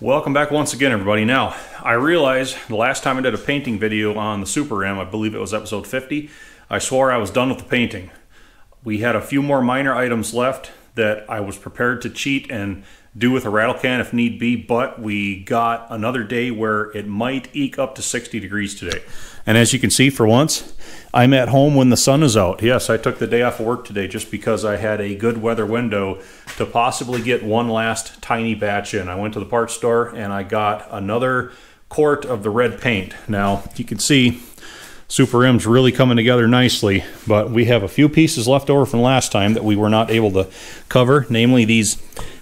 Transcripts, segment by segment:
Welcome back once again, everybody. Now, I realize the last time I did a painting video on the Super M, I believe it was episode 50, I swore I was done with the painting. We had a few more minor items left that I was prepared to cheat and do with a rattle can if need be, but we got another day where it might eke up to 60 degrees today. And as you can see, for once, I'm at home when the sun is out. Yes, I took the day off of work today just because I had a good weather window to possibly get one last tiny batch in. I went to the parts store and I got another quart of the red paint. Now, you can see Super M's really coming together nicely, but we have a few pieces left over from last time that we were not able to cover, namely these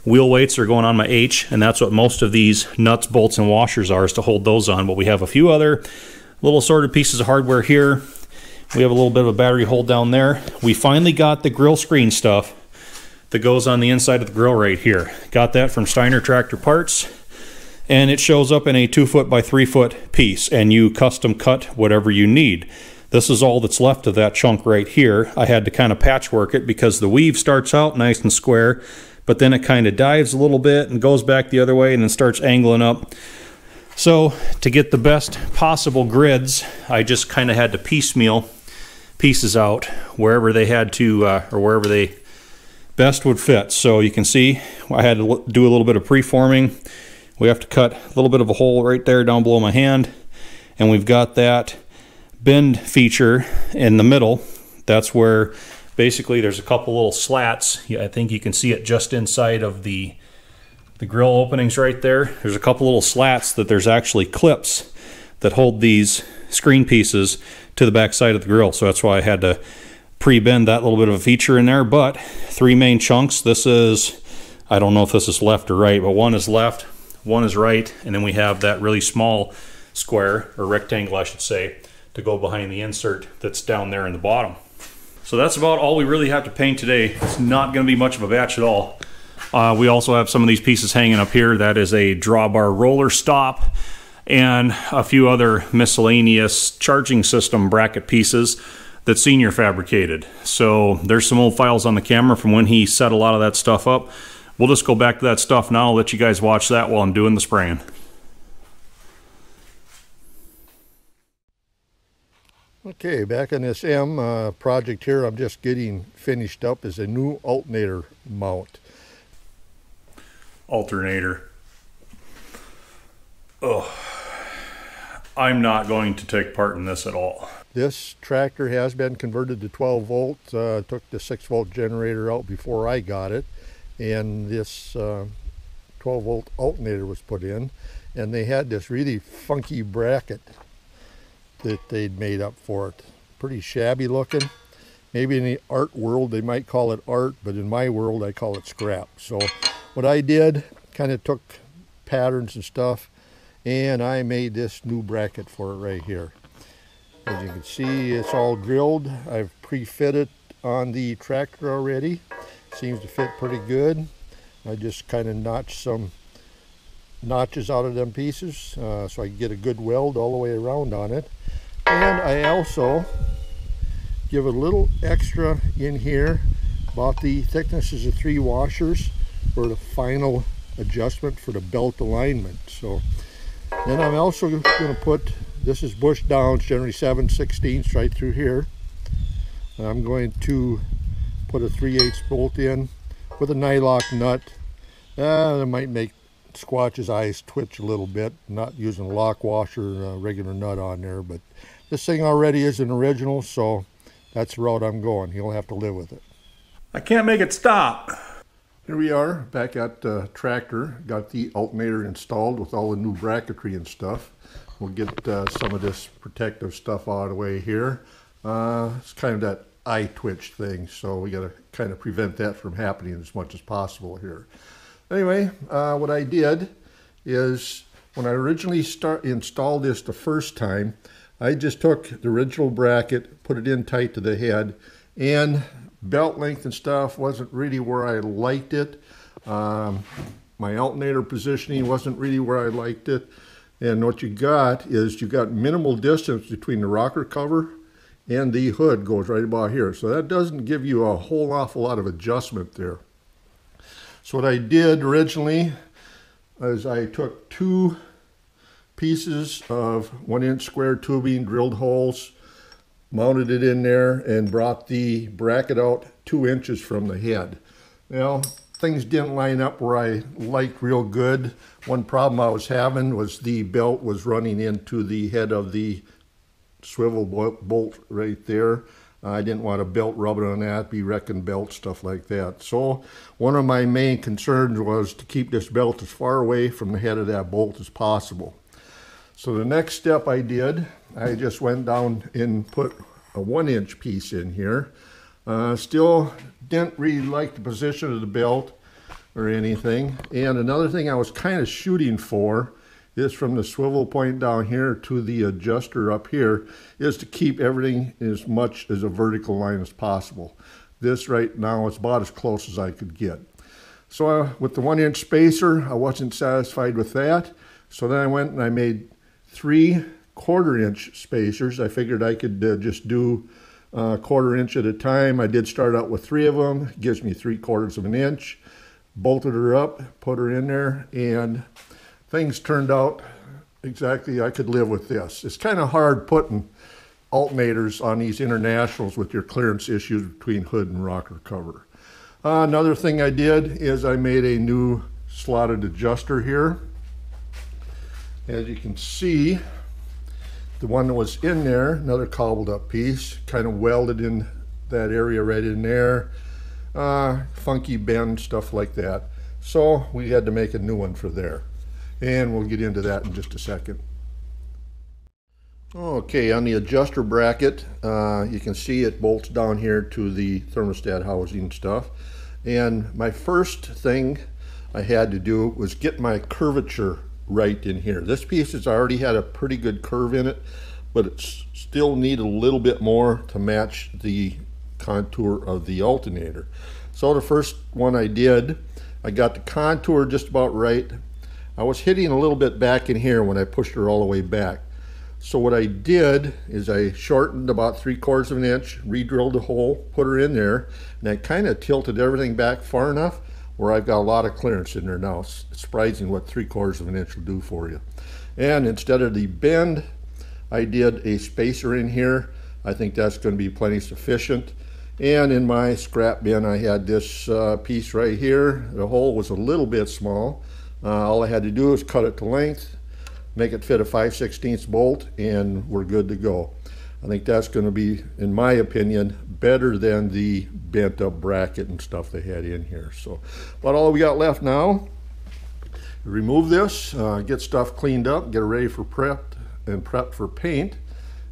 wheel weights are going on my H, and that's what most of these nuts, bolts, and washers are, is to hold those on. But we have a few other little assorted pieces of hardware here. We have a little bit of a battery hold down there. We finally got the grill screen stuff that goes on the inside of the grill right here. Got that from Steiner Tractor Parts and it shows up in a two foot by three foot piece and you custom cut whatever you need. This is all that's left of that chunk right here. I had to kind of patchwork it because the weave starts out nice and square, but then it kind of dives a little bit and goes back the other way and then starts angling up. So to get the best possible grids, I just kind of had to piecemeal pieces out wherever they had to, uh, or wherever they best would fit. So you can see I had to do a little bit of preforming we have to cut a little bit of a hole right there down below my hand and we've got that bend feature in the middle that's where basically there's a couple little slats. I think you can see it just inside of the the grill openings right there. There's a couple little slats that there's actually clips that hold these screen pieces to the back side of the grill. So that's why I had to pre-bend that little bit of a feature in there. But three main chunks. This is I don't know if this is left or right but one is left one is right, and then we have that really small square, or rectangle I should say, to go behind the insert that's down there in the bottom. So that's about all we really have to paint today. It's not going to be much of a batch at all. Uh, we also have some of these pieces hanging up here. That is a drawbar roller stop and a few other miscellaneous charging system bracket pieces that Senior fabricated. So there's some old files on the camera from when he set a lot of that stuff up. We'll just go back to that stuff now. I'll let you guys watch that while I'm doing the spraying. Okay, back on this M uh, project here, I'm just getting finished up is a new alternator mount. Alternator. Oh, I'm not going to take part in this at all. This tractor has been converted to 12 volts. Uh, took the 6 volt generator out before I got it and this uh, 12 volt alternator was put in and they had this really funky bracket that they'd made up for it. Pretty shabby looking. Maybe in the art world they might call it art but in my world I call it scrap. So what I did kind of took patterns and stuff and I made this new bracket for it right here. As you can see it's all drilled I've pre-fitted on the tractor already. Seems to fit pretty good. I just kind of notched some notches out of them pieces uh, so I can get a good weld all the way around on it. And I also give a little extra in here about the thicknesses of three washers for the final adjustment for the belt alignment. So then I'm also going to put, this is bush downs, generally 7 16 right through here. I'm going to put a 3 8 bolt in with a nylock nut. Uh, that might make Squatch's eyes twitch a little bit, not using a lock washer, a regular nut on there, but this thing already is an original, so that's the route I'm going. He'll have to live with it. I can't make it stop. Here we are back at the tractor. Got the alternator installed with all the new bracketry and stuff. We'll get uh, some of this protective stuff out of the way here. Uh, it's kind of that eye twitch thing. So we got to kind of prevent that from happening as much as possible here. Anyway, uh, what I did is when I originally start installed this the first time, I just took the original bracket, put it in tight to the head, and belt length and stuff wasn't really where I liked it. Um, my alternator positioning wasn't really where I liked it. And what you got is you got minimal distance between the rocker cover and the hood goes right about here. So that doesn't give you a whole awful lot of adjustment there. So what I did originally, is I took two pieces of one inch square tubing, drilled holes, mounted it in there, and brought the bracket out two inches from the head. Now, things didn't line up where I liked real good. One problem I was having was the belt was running into the head of the swivel bolt right there. I didn't want a belt rubbing on that, be wrecking belt, stuff like that. So one of my main concerns was to keep this belt as far away from the head of that bolt as possible. So the next step I did, I just went down and put a one inch piece in here. Uh, still didn't really like the position of the belt or anything. And another thing I was kind of shooting for is from the swivel point down here to the adjuster up here is to keep everything as much as a vertical line as possible. This right now is about as close as I could get. So uh, with the one inch spacer, I wasn't satisfied with that. So then I went and I made three quarter inch spacers. I figured I could uh, just do a uh, quarter inch at a time. I did start out with three of them. It gives me three quarters of an inch. Bolted her up, put her in there, and things turned out exactly I could live with this. It's kind of hard putting alternators on these internationals with your clearance issues between hood and rocker cover. Uh, another thing I did is I made a new slotted adjuster here. As you can see, the one that was in there, another cobbled up piece, kind of welded in that area right in there. Uh, funky bend, stuff like that. So we had to make a new one for there. And we'll get into that in just a second. Okay, on the adjuster bracket, uh, you can see it bolts down here to the thermostat housing stuff. And my first thing I had to do was get my curvature right in here. This piece has already had a pretty good curve in it, but it still need a little bit more to match the contour of the alternator. So the first one I did, I got the contour just about right. I was hitting a little bit back in here when I pushed her all the way back. So what I did is I shortened about three quarters of an inch, re-drilled the hole, put her in there, and I kind of tilted everything back far enough where I've got a lot of clearance in there now. It's surprising what three quarters of an inch will do for you. And instead of the bend, I did a spacer in here. I think that's going to be plenty sufficient. And in my scrap bin, I had this uh, piece right here. The hole was a little bit small. Uh, all I had to do was cut it to length, make it fit a 5 16 bolt, and we're good to go. I think that's going to be, in my opinion, better than the bent up bracket and stuff they had in here. So about all we got left now. Remove this, uh, get stuff cleaned up, get it ready for prep and prep for paint.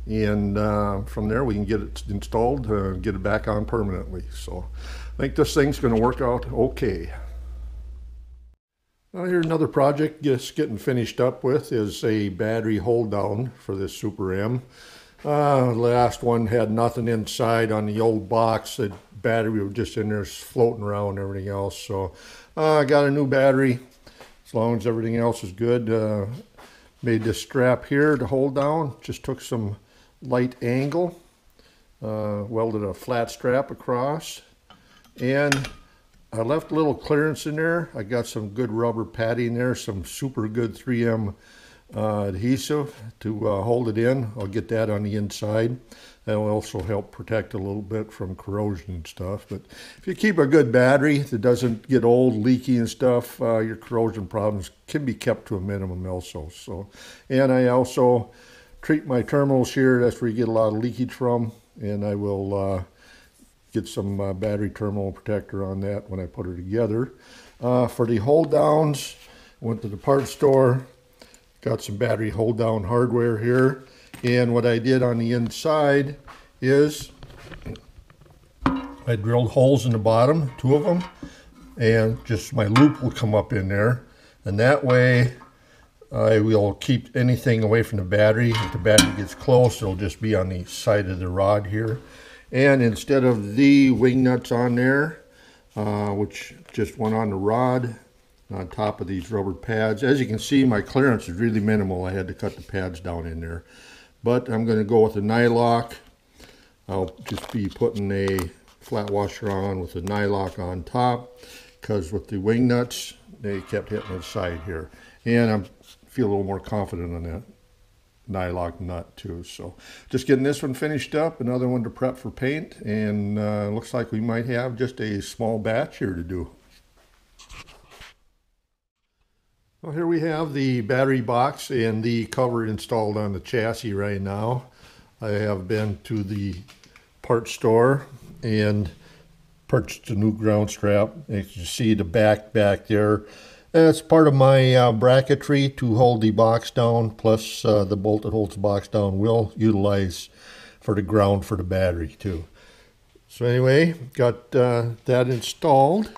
And uh, from there we can get it installed, uh, get it back on permanently. So I think this thing's going to work out okay. Here's another project just getting finished up with is a battery hold down for this Super M. Uh, last one had nothing inside on the old box. The battery was just in there floating around everything else. So uh, I got a new battery as long as everything else is good. Uh, made this strap here to hold down. Just took some light angle, uh, welded a flat strap across, and I left a little clearance in there. I got some good rubber padding there, some super good 3M uh, adhesive to uh, hold it in. I'll get that on the inside. That'll also help protect a little bit from corrosion and stuff. But if you keep a good battery that doesn't get old, leaky and stuff, uh, your corrosion problems can be kept to a minimum also. So, and I also treat my terminals here. That's where you get a lot of leakage from. And I will uh, get some uh, battery terminal protector on that when I put it together. Uh, for the hold downs, went to the parts store, Got some battery hold down hardware here. And what I did on the inside is I drilled holes in the bottom, two of them, and just my loop will come up in there. And that way I will keep anything away from the battery. If the battery gets close, it'll just be on the side of the rod here. And instead of the wing nuts on there, uh, which just went on the rod, on top of these rubber pads. As you can see, my clearance is really minimal. I had to cut the pads down in there. But I'm going to go with a nylock. I'll just be putting a flat washer on with a nylock on top because with the wing nuts, they kept hitting the side here. And I feel a little more confident on that nylock nut too. So just getting this one finished up, another one to prep for paint, and uh, looks like we might have just a small batch here to do. Well, here we have the battery box and the cover installed on the chassis right now. I have been to the part store and purchased a new ground strap. As you see the back back there, that's part of my uh, bracketry to hold the box down, plus uh, the bolt that holds the box down will utilize for the ground for the battery too. So anyway, got uh, that installed.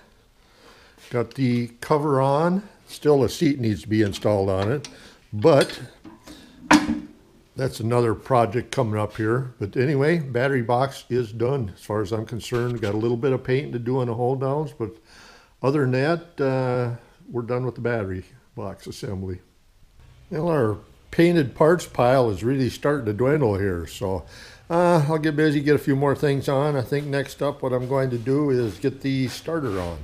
Got the cover on. Still a seat needs to be installed on it, but that's another project coming up here. But anyway, battery box is done as far as I'm concerned. Got a little bit of painting to do on the hold downs, but other than that, uh, we're done with the battery box assembly. Well, our painted parts pile is really starting to dwindle here, so uh, I'll get busy, get a few more things on. I think next up what I'm going to do is get the starter on.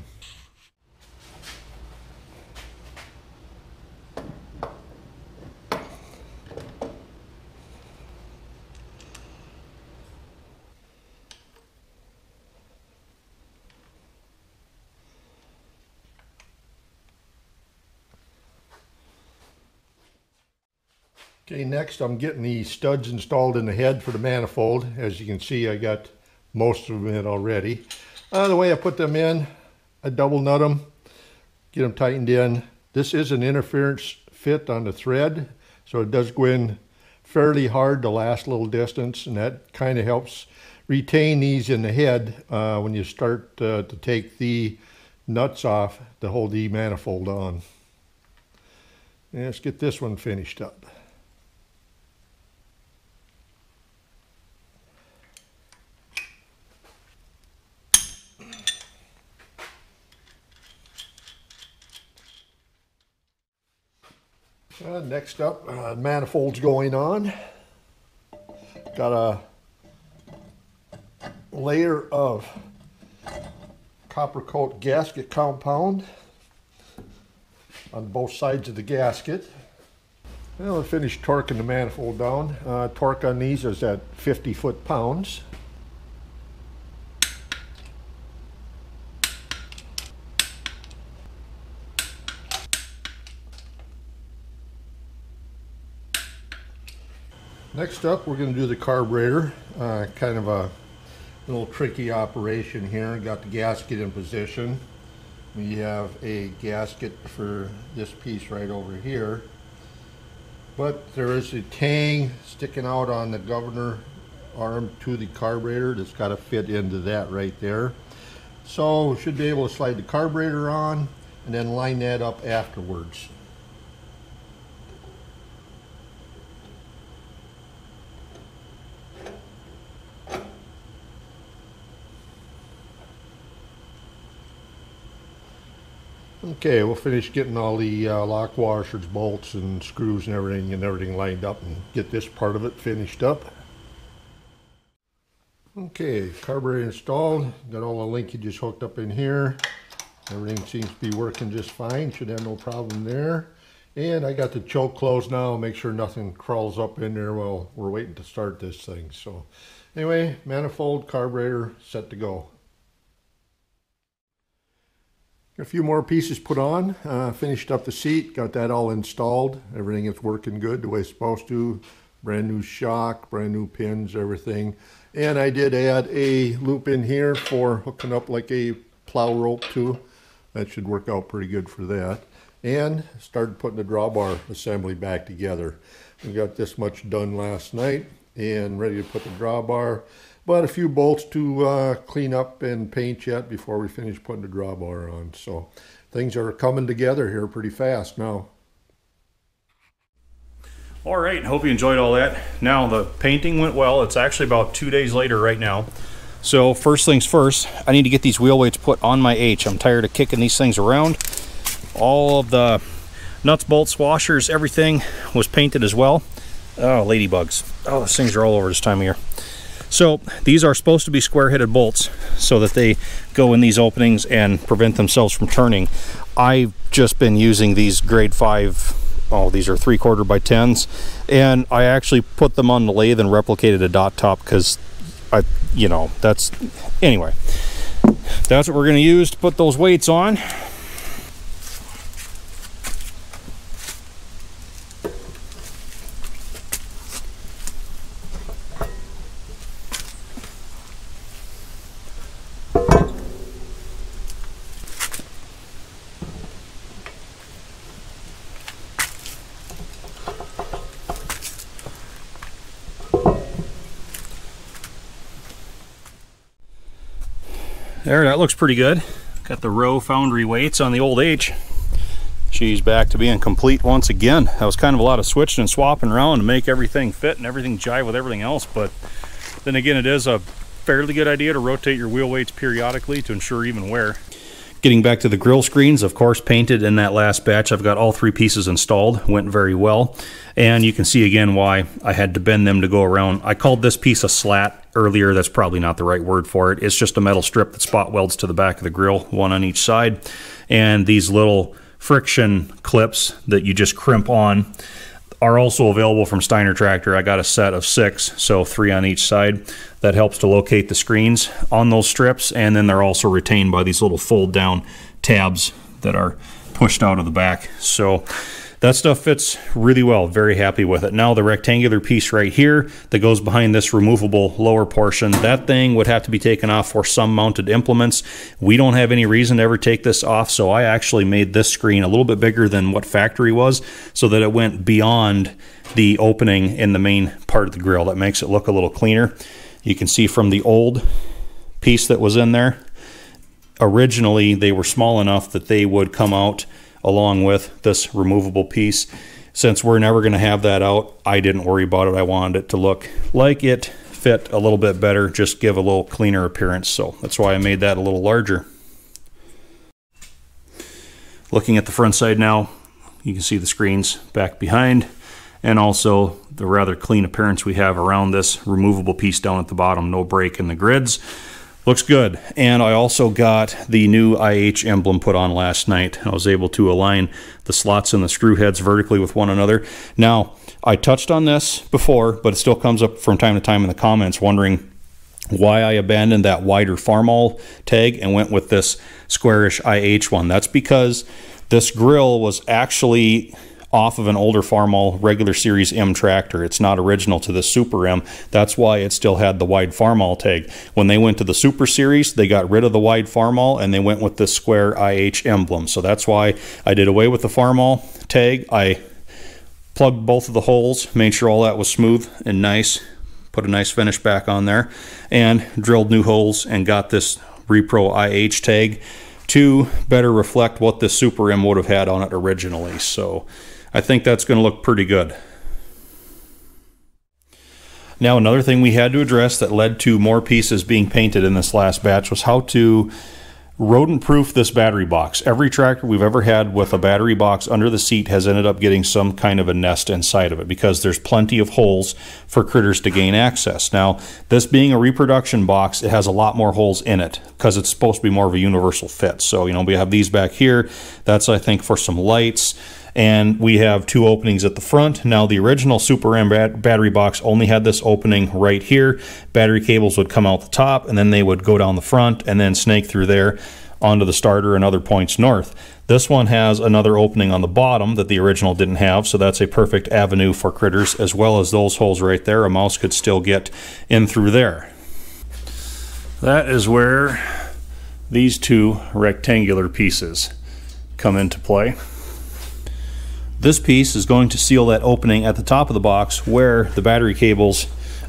Okay, next I'm getting the studs installed in the head for the manifold. As you can see, I got most of them in already. Uh, the way I put them in, I double nut them, get them tightened in. This is an interference fit on the thread, so it does go in fairly hard to last little distance, and that kind of helps retain these in the head uh, when you start uh, to take the nuts off to hold the manifold on. Let's get this one finished up. Uh, next up, uh, manifolds going on. Got a layer of copper coat gasket compound on both sides of the gasket. Well, I finished torquing the manifold down. Uh, torque on these is at 50 foot Next up, we're going to do the carburetor. Uh, kind of a little tricky operation here. Got the gasket in position. We have a gasket for this piece right over here. But there is a tang sticking out on the governor arm to the carburetor that's got to fit into that right there. So should be able to slide the carburetor on and then line that up afterwards. Okay, we'll finish getting all the uh, lock washers, bolts, and screws and everything and everything lined up and get this part of it finished up. Okay, carburetor installed. Got all the linkages hooked up in here. Everything seems to be working just fine. Should have no problem there. And I got the choke closed now. Make sure nothing crawls up in there while we're waiting to start this thing. So anyway, manifold, carburetor, set to go. A few more pieces put on, uh, finished up the seat, got that all installed. Everything is working good the way it's supposed to. Brand new shock, brand new pins, everything. And I did add a loop in here for hooking up like a plow rope too. That should work out pretty good for that. And started putting the drawbar assembly back together. We got this much done last night and ready to put the drawbar but a few bolts to uh, clean up and paint yet before we finish putting the drawbar on. So things are coming together here pretty fast now. All right, hope you enjoyed all that. Now the painting went well. It's actually about two days later right now. So first things first, I need to get these wheel weights put on my H. I'm tired of kicking these things around. All of the nuts, bolts, washers, everything was painted as well. Oh, ladybugs. Oh, those things are all over this time of year. So these are supposed to be square-headed bolts so that they go in these openings and prevent themselves from turning. I've just been using these grade 5 oh these are three quarter by tens and I actually put them on the lathe and replicated a dot top because I you know that's anyway that's what we're going to use to put those weights on There, that looks pretty good. Got the row foundry weights on the old H. She's back to being complete once again. That was kind of a lot of switching and swapping around to make everything fit and everything jive with everything else, but then again, it is a fairly good idea to rotate your wheel weights periodically to ensure even wear. Getting back to the grill screens, of course, painted in that last batch. I've got all three pieces installed, went very well. And you can see again why I had to bend them to go around. I called this piece a slat earlier. That's probably not the right word for it. It's just a metal strip that spot welds to the back of the grill, one on each side. And these little friction clips that you just crimp on are also available from Steiner Tractor. I got a set of six, so three on each side. That helps to locate the screens on those strips, and then they're also retained by these little fold down tabs that are pushed out of the back. So that stuff fits really well. Very happy with it. Now the rectangular piece right here that goes behind this removable lower portion, that thing would have to be taken off for some mounted implements. We don't have any reason to ever take this off, so I actually made this screen a little bit bigger than what factory was so that it went beyond the opening in the main part of the grill. That makes it look a little cleaner. You can see from the old piece that was in there, originally they were small enough that they would come out along with this removable piece. Since we're never going to have that out, I didn't worry about it. I wanted it to look like it fit a little bit better, just give a little cleaner appearance. So that's why I made that a little larger. Looking at the front side now, you can see the screens back behind and also the rather clean appearance we have around this removable piece down at the bottom. No break in the grids. Looks good. And I also got the new IH emblem put on last night. I was able to align the slots and the screw heads vertically with one another. Now, I touched on this before, but it still comes up from time to time in the comments wondering why I abandoned that wider Farmall tag and went with this squarish IH one. That's because this grill was actually off of an older Farmall regular series M tractor. It's not original to the Super M. That's why it still had the wide Farmall tag. When they went to the Super Series, they got rid of the wide Farmall and they went with the square IH emblem. So that's why I did away with the Farmall tag. I plugged both of the holes, made sure all that was smooth and nice, put a nice finish back on there, and drilled new holes and got this Repro IH tag to better reflect what the Super M would have had on it originally. So I think that's going to look pretty good. Now another thing we had to address that led to more pieces being painted in this last batch was how to rodent proof this battery box. Every tractor we've ever had with a battery box under the seat has ended up getting some kind of a nest inside of it because there's plenty of holes for critters to gain access. Now, this being a reproduction box, it has a lot more holes in it because it's supposed to be more of a universal fit. So, you know, we have these back here. That's, I think, for some lights and we have two openings at the front. Now the original Super M battery box only had this opening right here. Battery cables would come out the top and then they would go down the front and then snake through there onto the starter and other points north. This one has another opening on the bottom that the original didn't have, so that's a perfect avenue for critters as well as those holes right there. A mouse could still get in through there. That is where these two rectangular pieces come into play. This piece is going to seal that opening at the top of the box where the battery cables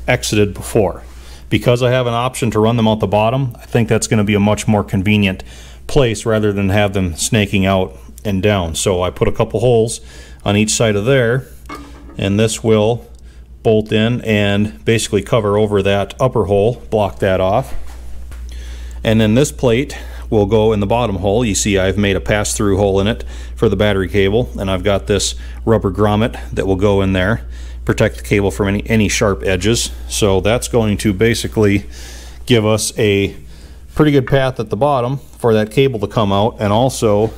exited before. Because I have an option to run them out the bottom, I think that's going to be a much more convenient place rather than have them snaking out and down. So I put a couple holes on each side of there and this will bolt in and basically cover over that upper hole, block that off. And then this plate will go in the bottom hole. You see I've made a pass-through hole in it for the battery cable and I've got this rubber grommet that will go in there protect the cable from any, any sharp edges. So that's going to basically give us a pretty good path at the bottom for that cable to come out and also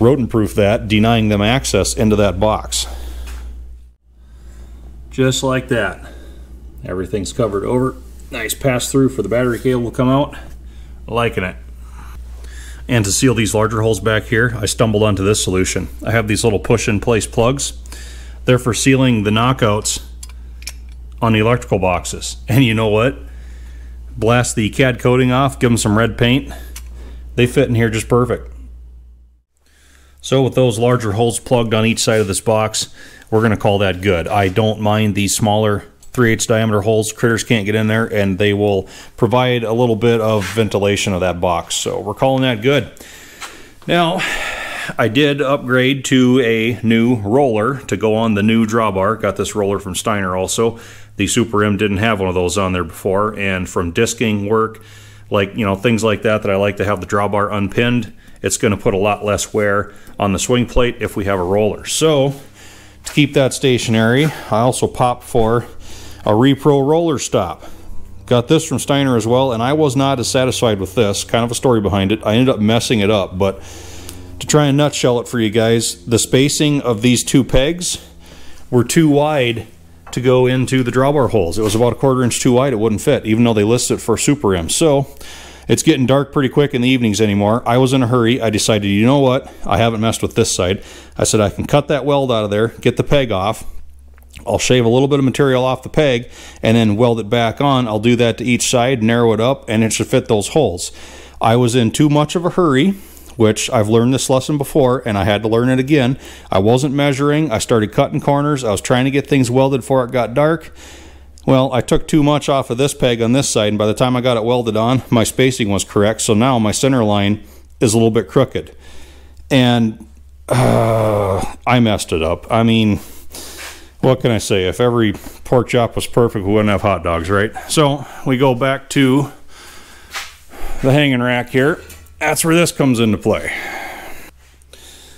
rodent proof that, denying them access into that box. Just like that. Everything's covered over. Nice pass through for the battery cable to come out. Liking it. And to seal these larger holes back here, I stumbled onto this solution. I have these little push-in-place plugs. They're for sealing the knockouts on the electrical boxes. And you know what? Blast the CAD coating off, give them some red paint. They fit in here just perfect. So with those larger holes plugged on each side of this box, we're going to call that good. I don't mind these smaller 3 8 diameter holes. Critters can't get in there and they will provide a little bit of ventilation of that box. So we're calling that good. Now, I did upgrade to a new roller to go on the new drawbar. Got this roller from Steiner also. The Super M didn't have one of those on there before. And from disking work, like, you know, things like that, that I like to have the drawbar unpinned, it's going to put a lot less wear on the swing plate if we have a roller. So, to keep that stationary, I also pop for a Repro roller stop. Got this from Steiner as well, and I was not as satisfied with this. Kind of a story behind it. I ended up messing it up, but to try and nutshell it for you guys, the spacing of these two pegs were too wide to go into the drawbar holes. It was about a quarter inch too wide. It wouldn't fit, even though they listed it for Super M. So it's getting dark pretty quick in the evenings anymore. I was in a hurry. I decided, you know what? I haven't messed with this side. I said I can cut that weld out of there, get the peg off, I'll shave a little bit of material off the peg and then weld it back on. I'll do that to each side, narrow it up, and it should fit those holes. I was in too much of a hurry, which I've learned this lesson before, and I had to learn it again. I wasn't measuring. I started cutting corners. I was trying to get things welded before it got dark. Well, I took too much off of this peg on this side, and by the time I got it welded on, my spacing was correct. So now my center line is a little bit crooked. And uh, I messed it up. I mean, what can I say? If every pork chop was perfect, we wouldn't have hot dogs, right? So we go back to the hanging rack here. That's where this comes into play.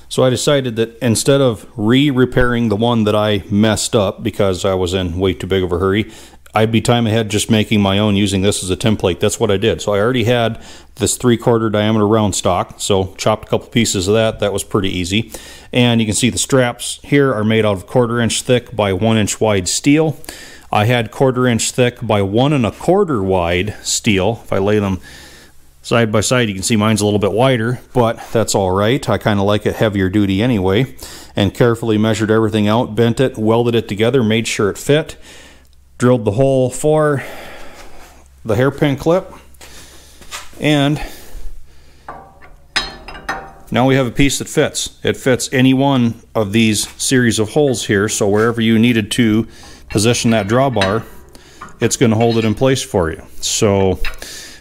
So I decided that instead of re-repairing the one that I messed up because I was in way too big of a hurry, I'd be time ahead just making my own using this as a template. That's what I did. So I already had this three quarter diameter round stock. So chopped a couple pieces of that. That was pretty easy. And you can see the straps here are made out of quarter inch thick by one inch wide steel. I had quarter inch thick by one and a quarter wide steel. If I lay them side by side, you can see mine's a little bit wider, but that's all right. I kind of like it heavier duty anyway. And carefully measured everything out, bent it, welded it together, made sure it fit drilled the hole for the hairpin clip and now we have a piece that fits. It fits any one of these series of holes here so wherever you needed to position that drawbar it's going to hold it in place for you. So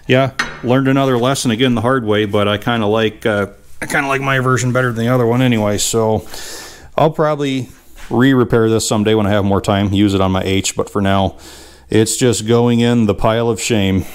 yeah, learned another lesson again the hard way but I kind of like uh, I kind of like my version better than the other one anyway so I'll probably re-repair this someday when I have more time, use it on my H, but for now, it's just going in the pile of shame.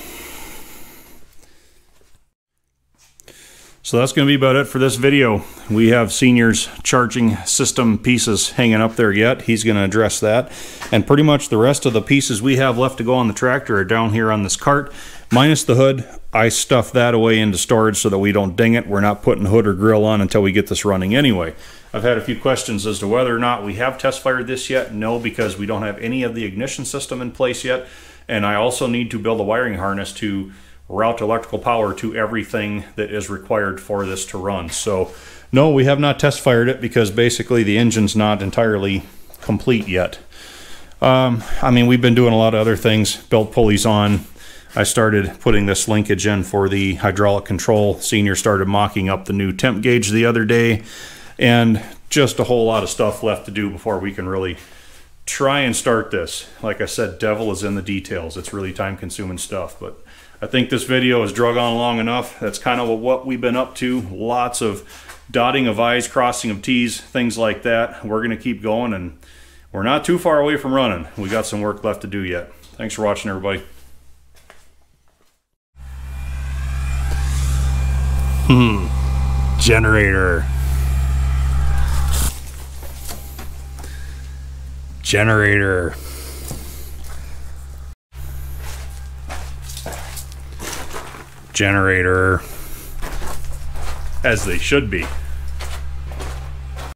So that's going to be about it for this video. We have Senior's charging system pieces hanging up there yet. He's going to address that. And pretty much the rest of the pieces we have left to go on the tractor are down here on this cart, minus the hood. I stuffed that away into storage so that we don't ding it. We're not putting hood or grill on until we get this running anyway. I've had a few questions as to whether or not we have test fired this yet. No, because we don't have any of the ignition system in place yet. And I also need to build a wiring harness to route electrical power to everything that is required for this to run. So no, we have not test fired it because basically the engine's not entirely complete yet. Um, I mean, we've been doing a lot of other things, belt pulleys on. I started putting this linkage in for the hydraulic control. Senior started mocking up the new temp gauge the other day and just a whole lot of stuff left to do before we can really try and start this. Like I said, devil is in the details. It's really time consuming stuff, but I think this video has drug on long enough. That's kind of what we've been up to. Lots of dotting of I's, crossing of T's, things like that. We're going to keep going and we're not too far away from running. We got some work left to do yet. Thanks for watching everybody. Generator. Generator. Generator. As they should be.